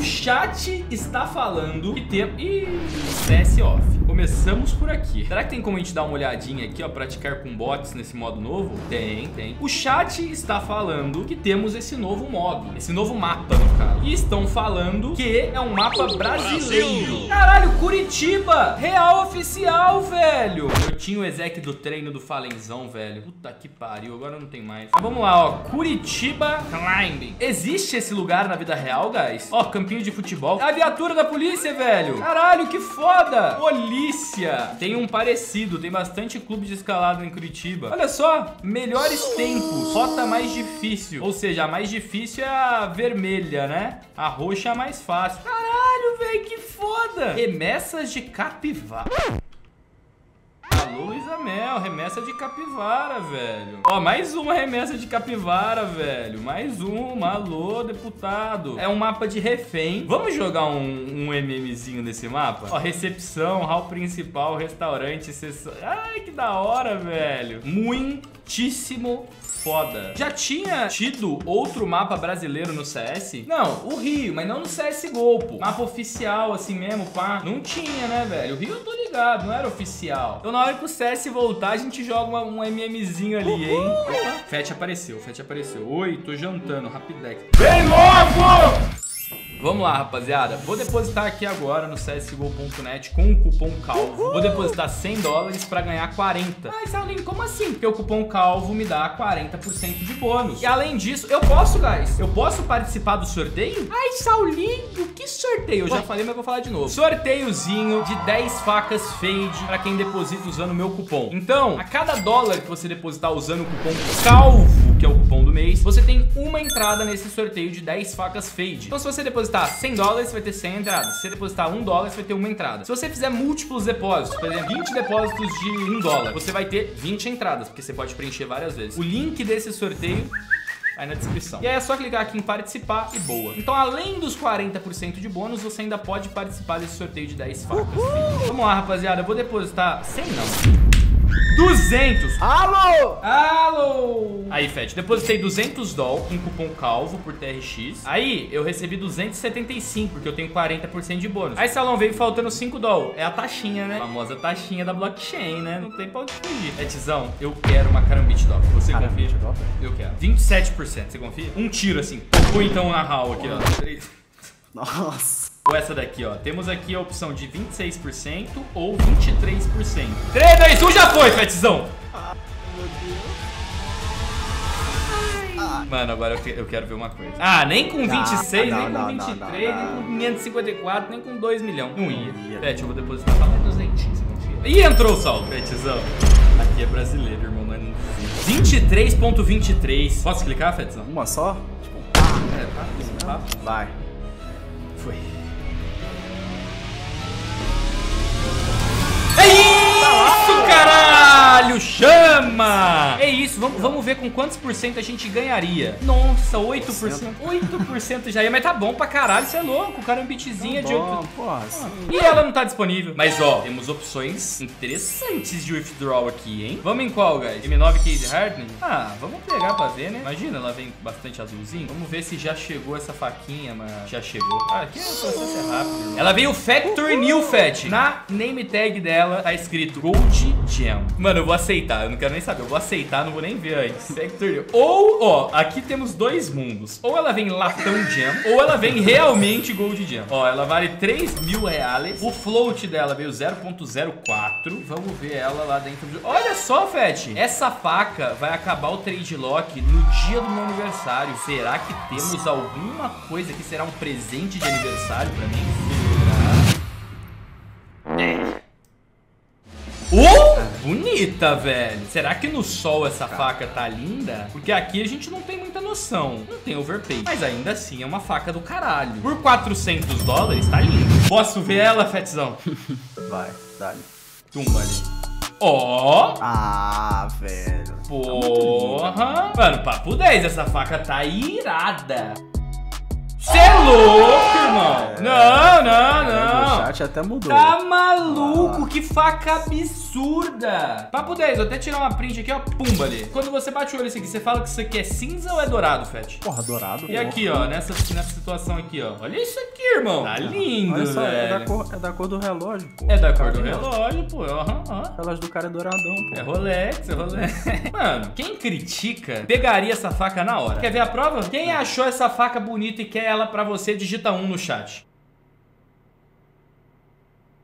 o chat está falando que tem... Ih, CS off. Começamos por aqui. Será que tem como a gente dar uma olhadinha aqui, ó, praticar com bots nesse modo novo? Tem, tem. O chat está falando que temos esse novo modo, esse novo mapa, no caso. E estão falando que é um mapa brasileiro. Caralho, Curitiba! Real oficial, velho! Eu tinha o exec do treino do Falenzão, velho. Puta que pariu, agora não tem mais. Mas vamos lá, ó. Curitiba Climbing. Existe esse lugar na vida real, guys? Ó, campinho de futebol. É a viatura da polícia, velho. Caralho, que foda! Polícia. Tem um parecido, tem bastante clube de escalada em Curitiba. Olha só, melhores tempos. Rota mais difícil. Ou seja, a mais difícil é a vermelha, né? A roxa é a mais fácil. Caralho, velho, que foda! Remessas de capivara. Mel, remessa de capivara, velho. Ó, mais uma remessa de capivara, velho. Mais uma, alô, deputado. É um mapa de refém. Vamos jogar um, um MMzinho nesse mapa? Ó, recepção, hall principal, restaurante, sessão. Ai, que da hora, velho. Muitíssimo foda. Já tinha tido outro mapa brasileiro no CS? Não, o Rio, mas não no CSGO, pô. Mapa oficial, assim mesmo, pá. Não tinha, né, velho? O Rio eu tô ligado, não era oficial. Então na hora que o CS voltar, a gente joga uma, um MMzinho ali, hein? Opa, Fete apareceu, Fete apareceu. Oi, tô jantando, rapidex. Vem logo! Vamos lá, rapaziada. Vou depositar aqui agora no csgo.net com o cupom CALVO. Vou depositar 100 dólares pra ganhar 40. Ai, Saulinho, como assim? Porque o cupom CALVO me dá 40% de bônus. E além disso, eu posso, guys. Eu posso participar do sorteio? Ai, Saulinho, que sorteio? Eu já falei, mas vou falar de novo. Sorteiozinho de 10 facas Fade pra quem deposita usando o meu cupom. Então, a cada dólar que você depositar usando o cupom CALVO, que é o cupom do mês, você tem uma entrada nesse sorteio de 10 facas Fade. Então, se você depositar 100 dólares, você vai ter 100 entradas. Se você depositar 1 dólar, você vai ter uma entrada. Se você fizer múltiplos depósitos, por exemplo, 20 depósitos de 1 dólar, você vai ter 20 entradas, porque você pode preencher várias vezes. O link desse sorteio aí na descrição. E aí é só clicar aqui em participar e boa. Então, além dos 40% de bônus, você ainda pode participar desse sorteio de 10 facas. Vamos lá, rapaziada. Eu vou depositar 100 não. 200. Alô! Alô! Aí, Fed, depositei 200 doll com cupom CALVO por TRX. Aí, eu recebi 275, porque eu tenho 40% de bônus. Aí, Salão veio faltando 5 doll. É a taxinha, né? A famosa taxinha da blockchain, né? Não tem pra onde fugir. Etizão, eu quero uma carambite doll. Você confia? Eu quero. 27%. Você confia? Um tiro, assim. Ou então na HAL aqui, ó. Nossa. Ou essa daqui, ó. Temos aqui a opção de 26% ou 23%. 3, 2, 1, já foi, Fetzão! Mano, agora eu, que- eu quero ver uma coisa. Ah, nem com 26, não, nem com não, 23, não, nem não. com 554, nem com 2 milhões. Não ia. Não ia. Pet, eu vou depositar pra mais 200, você confia? Ih, entrou o saldo. Petzão. Aqui é brasileiro, irmão, não é não. 23.23. Posso clicar, Fetzão? Uma só? Tipo, É, tá. Isso, tá. vai. Foi. Vamos, vamos ver com quantos por cento a gente ganharia. Nossa, 8%. 8% já ia, mas tá bom pra caralho, você é louco. Carambitezinha de 8%. Bom, porra, sim. E ela não tá disponível. Mas ó, temos opções interessantes de withdraw aqui, hein? Vamos em qual, guys? M9 Case Hardening? Ah, vamos pegar pra ver, né? Imagina, ela vem bastante azulzinho. Vamos ver se já chegou essa faquinha, mano. Já chegou. Ah, aqui o processo é rápido. irmão. Ela veio Factory New Fat. Na name tag dela tá escrito Gold Gem. Mano, eu vou aceitar. Eu não quero nem saber. Eu vou aceitar, não vou nem ver. Factory New. Ou, ó, aqui temos dois mundos. Ou ela vem latão gem, ou ela vem realmente Gold Gem. Ó, ela vale 3 mil reais. O float dela veio 0.04. Vamos ver ela lá dentro. do- Olha só, Fett. Essa faca vai acabar o trade lock no dia do meu aniversário. Será que temos alguma coisa que será um presente de aniversário pra mim? Bonita, velho. Será que no sol essa faca tá linda? Porque aqui a gente não tem muita noção. Não tem overpay. Mas ainda assim é uma faca do caralho. Por 400 dólares, tá lindo. Posso ver ela, Fetzão? Vai, dale. Tumba ali. Ó. Ah, velho. Porra. Mano, papo 10. Essa faca tá irada. Cê é louco, irmão. É. Não, não, não. chat chat até mudou. Tá maluco? Que faca absurda! Papo 10, vou até tirar uma print aqui, ó. Pumba ali. Quando você bate o olho nesse aqui, você fala que isso aqui é cinza ou é dourado, Fett? Porra, dourado. E aqui, ó, nessa, nessa situação aqui, ó. Olha isso aqui, irmão. Tá lindo, só, é da, velho. cor, é da cor do relógio, pô. É da cor Tá do relógio, pô. Aham, aham. O relógio do cara é douradão, pô. É Rolex, é Rolex. Mano, quem critica, pegaria essa faca na hora. Quer ver a prova? Quem achou essa faca bonita e quer ela pra você, digita um no chat.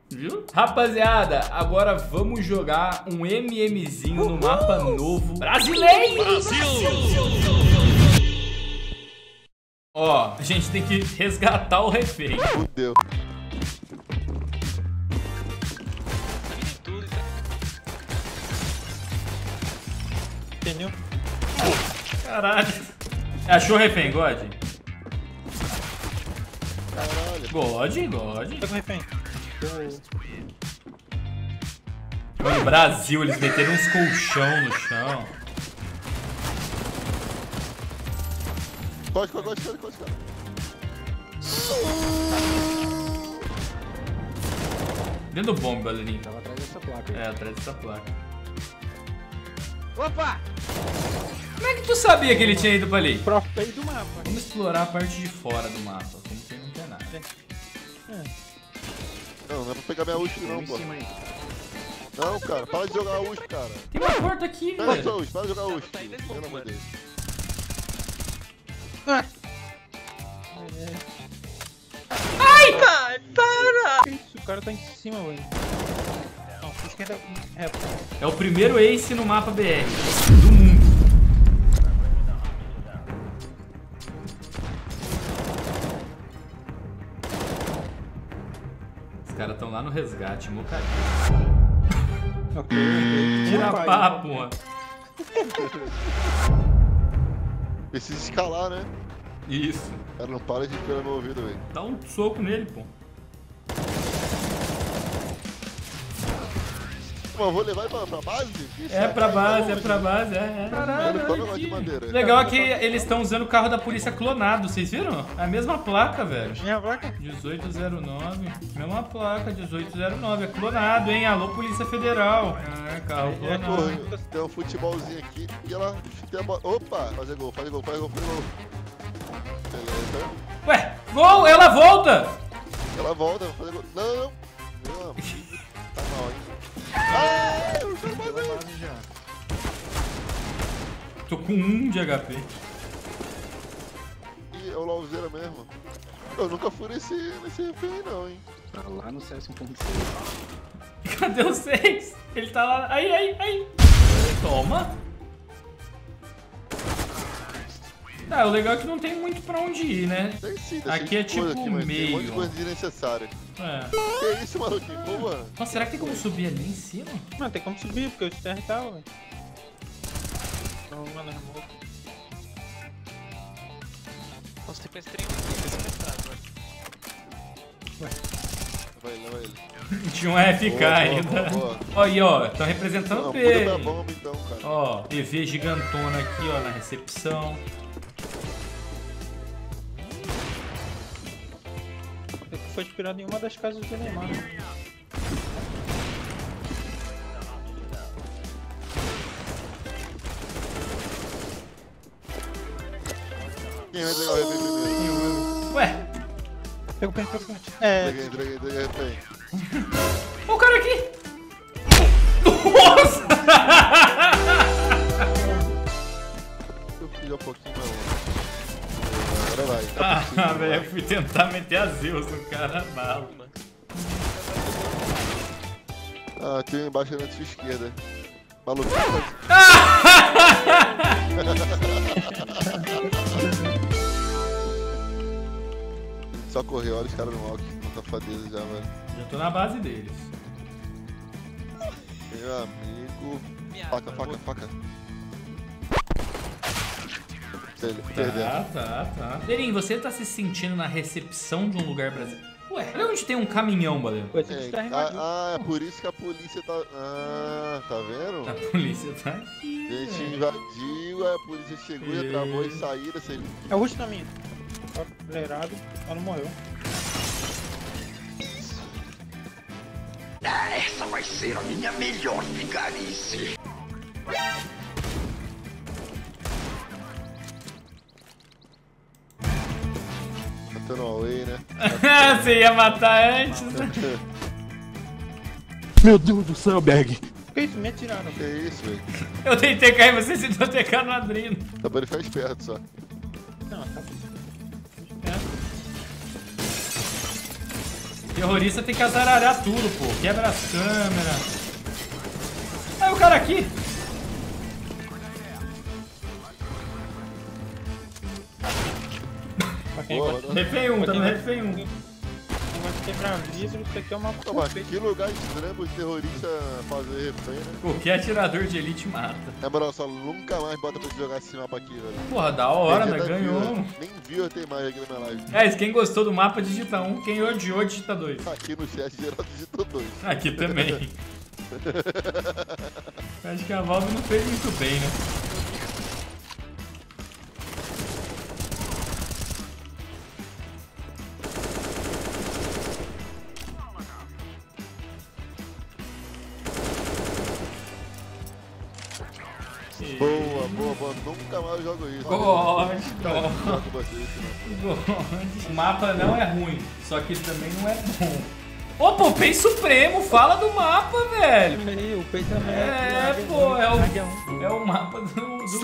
Viu? Rapaziada, agora vamos jogar um MMzinho no mapa novo brasileiro. Ó, a gente tem que resgatar o refém. Fudeu. Entendeu? Caralho. Achou o refém, God? God, God. Tá com refém. Mano, Brasil, eles meteram uns colchão no chão. Corte, corte, corte, corte, corte. Dentro do bombe, Balerinho. Tava atrás dessa placa aí. É, atrás dessa placa. Opa! Como é que tu sabia que ele tinha ido pra ali? Profei do mapa. Vamos explorar a parte de fora do mapa, como quem não quer nada. Não, não é pra pegar minha ult não, pô. Não, cara, para de jogar ult, cara. Tem uma porta aqui, Pega sua velho. ult, para de jogar ult. Pelo amor de Deus. Ah! Que isso? O cara tá em cima, velho. Não, esquerda é. É o primeiro ace no mapa BR lá no resgate, mocadinho. Tira papo, mano. Precisa escalar, né? Isso. Cara, não para de esperar meu ouvido, velho. Dá um soco nele, pô. Pô, vou levar ele pra, pra base? Que É pra base, é pra base, é, é. Mano, qual é o negócio de madeira? Legal é que eles estão usando o carro da polícia clonado, vocês viram? É a mesma placa, velho. Minha placa? 1809, mesma placa, 1809, é clonado, hein? Alô, Polícia Federal. É, carro Pô, clonado. tem um futebolzinho aqui e ela chutei a bola. Opa! Fazer gol, fazer gol, fazer gol, fazer gol. Beleza. Ué, gol, ela volta! Ela volta, fazer gol. Não, não. Meu amigo, tá? Ah, eu quero fazer. Tô com um de HP. Ih, é o Lauzeira mesmo. Eu nunca fui nesse, nesse refém, não, hein? Tá lá no CS 1.6. Cadê o 6? Ele tá lá. Aí, aí, aí. Toma. Tá, o legal é que não tem muito pra onde ir, né? Tem sim, tem Aqui é tipo mas Tem um monte de meio. coisa desnecessária. É. Que isso, maluquinho? Pô, mano. Nossa, será que tem como subir ali em cima? Mano, tem como subir, porque o Ster tá, velho. Não, mano, remoto. Nossa, tem PS3 aqui, velho. Vai ele, vai ele. Tinha um FK Boa, boa, ainda. boa, boa. Ó, aí, ó, estão representando o P. bomba então, cara. Ó, TV gigantona aqui, ó, na recepção. Foi inspirado em uma das casas do Neymar. Quem vai entregar o refém primeiro? Ué, Pega o pé, pega o pé. É, Entreguei, entreguei, entreguei o refém. Velho, eu fui tentar meter a Zeus no cara bala. Ah, tem um embaixo na sua esquerda. Maluco. Só correr, olha os caras no walk. Não safadeza já, velho. Já tô na base deles. Meu amigo. Faca, faca, faca. Perdeu. Tá, tá, tá. Lerin, você tá se sentindo na recepção de um lugar brasileiro? Ué, olha onde tem um caminhão. Foi esse É, Ster ah, ah, é por isso que a polícia tá. Ah, tá vendo? A polícia tá aqui. A gente invadiu, a polícia chegou e E- travou e saída. Você... É o rosto na minha. Tá Acelerado, ela não morreu. Essa vai ser a minha melhor vigarice. Matando o Away, né? Você ia matar antes, né? Meu Deus do céu, Berg. Que isso? Me atiraram. Que isso, velho? Eu tentei cair, você se deu TK no Adrino. Tá pra ele ficar esperto só. Não, tá. Terrorista tem que azaralhar tudo, pô. Quebra as câmeras. Aí o cara aqui. Quem Boa, né? Refém 1, tá no refém 1. quem gosta de quebrar vidro, isso aqui é uma mas que lugar estranho os terroristas fazer refém, né? Qualquer atirador de elite mata. Na moral, só nunca mais bota pra gente jogar esse mapa aqui, velho. Porra, da hora, né? Ganhou. viu, Nem viu eu ter mais aqui na minha live. É, quem gostou do mapa, digita 1. Quem odiou, digita 2. Aqui no chat geral digitou dois. Aqui também. Acho que a Valve não fez muito bem, né? Boa, boa, boa. Nunca mais eu jogo isso. Vocês, não. Gosto. O mapa não é ruim, só que também não é bom. Opa, o Pen Supremo, fala do mapa, velho. O peito também. É, pô, é o, é o mapa do, do